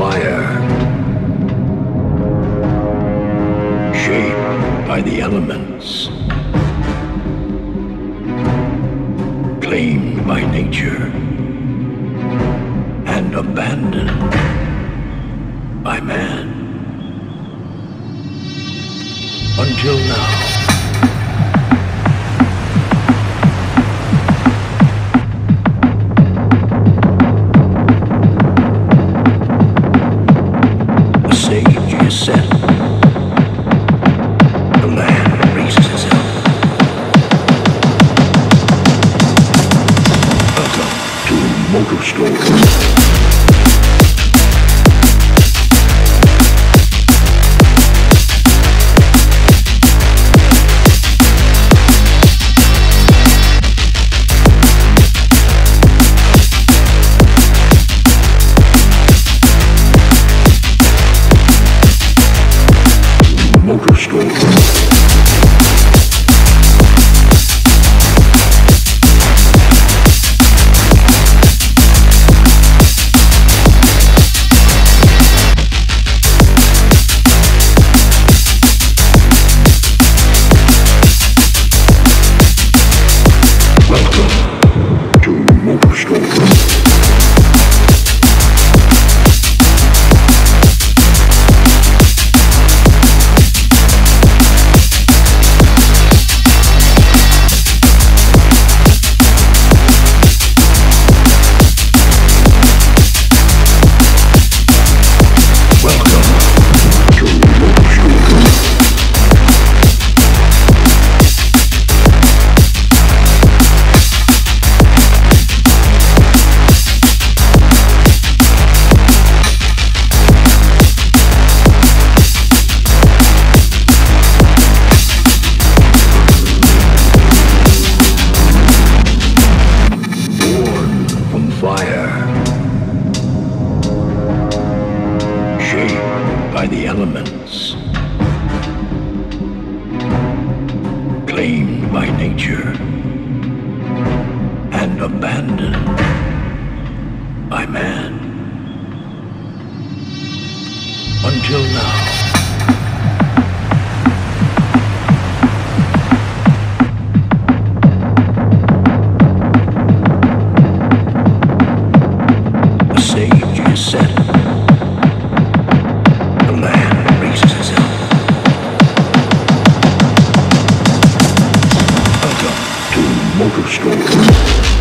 fire. Shaped by the elements. Claimed by nature. And abandoned by man. To the claimed by nature, and abandoned by man. Until now. MotorStorm.